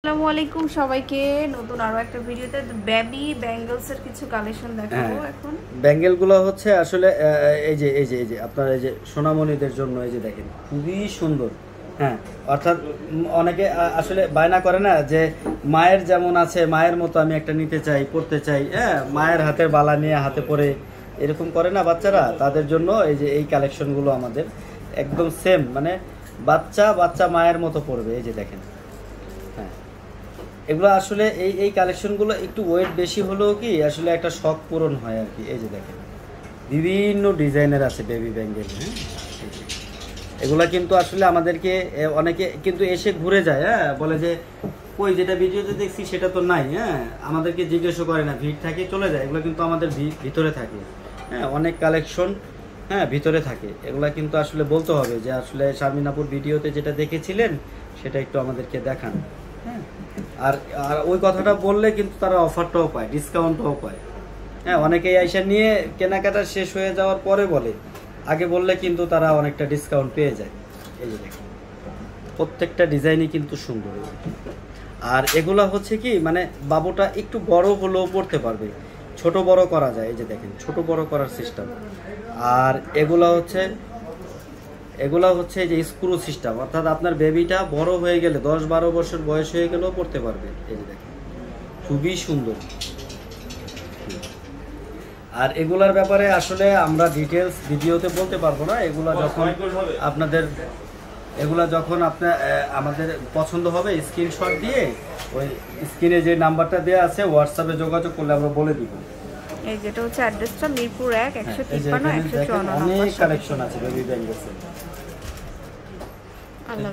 আসসালামু আলাইকুম সবাইকে। নতুন আরও একটা ভিডিওতে বেবি ব্যাঙ্গলস এর কিছু কালেকশন দেখাবো হ্যাঁ। এখন। ব্যাঙ্গেলগুলো হচ্ছে আসলে এই যে এই যে এই যে আপনার এই যে সোনামণিদের জন্য এই যে দেখেন খুবই সুন্দর। হ্যাঁ অর্থাৎ অনেকে আসলে বায়না করে না যে মায়ের যেমন আছে মায়ের মতো আমি একটা নিতে চাই পড়তে চাই হ্যাঁ মায়ের হাতের বালা নিয়ে হাতে পরে এরকম করে না বাচ্চারা। তাদের জন্য এই যে এই কালেকশনগুলো আমাদের একদম সেম মানে বাচ্চা বাচ্চা মায়ের মতো পড়বে এই যে দেখেন। এগুলো আসলে এই এই কালেকশনগুলো একটু ওয়েট বেশি হলেও কি আসলে একটা শখ পূরণ হয় আর কি। এই যে দেখেন। বিভিন্ন ডিজাইনের আছে বেবি ব্যাঙ্গেল হ্যাঁ? এগুলো কিন্তু আসলে আমাদেরকে অনেকে কিন্তু এসে ঘুরে যায় হ্যাঁ? বলে যে, কই, যেটা ভিডিওতে দেখছি সেটা তো নাই হ্যাঁ? আমাদেরকে জিজ্ঞেসও করে না, ভিড় থাকে, চলে যায়। এগুলো কিন্তু আমাদের ভিতরে থাকে হ্যাঁ? অনেক কালেকশন হ্যাঁ ভিতরে থাকে। এগুলা কিন্তু আসলে বলতে হবে যে, আসলে শারমিনাপুর ভিডিওতে যেটা দেখেছিলেন, সেটা একটু আমাদেরকে দেখান। হ্যাঁ। আর আর ওই কথাটা বললে কিন্তু তারা অফারটাও পায় ডিসকাউন্টও পায়। হ্যাঁ অনেকেই আইসা নিয়ে কেনাকাটা শেষ হয়ে যাওয়ার পরে বলে, আগে বললে কিন্তু তারা অনেকটা ডিসকাউন্ট পেয়ে যায়। এই যে দেখুন, প্রত্যেকটা ডিজাইনই কিন্তু সুন্দর। আর এগুলা হচ্ছে কি মানে বাবুটা একটু বড় হলেও পড়তে পারবে। ছোট বড় করা যায়, এই যে দেখেন, ছোট বড় করার সিস্টেম আর এগুলা হচ্ছে এগুলা হচ্ছে যে স্ক্রু সিস্টেম অর্থাৎ আপনার বেবিটা বড় হয়ে গেলে দশ বারো বছর বয়স হয়ে গেলেও পড়তে পারবে। এই যে দেখেন খুবই সুন্দর। আর এগুলার ব্যাপারে আসলে আমরা ডিটেলস ভিডিওতে বলতে পারব না। এগুলা যখন আপনাদের এগুলা যখন আপনার আমাদের পছন্দ হবে স্ক্রিনশট দিয়ে ওই স্ক্রিনে যে নাম্বারটা দেওয়া আছে হোয়াটসঅ্যাপে যোগাযোগ করলে আমরা বলে দিব। এই যেটা হচ্ছে অ্যাড্রেসটা মিরপুর এক একশো হ্যাঁ, এই তিপ্পান্ন একশো চুয়ান্ন অনেক নম্বর কালেকশন আছে বেবি ব্যাঙ্গেলসের আল্লাহ।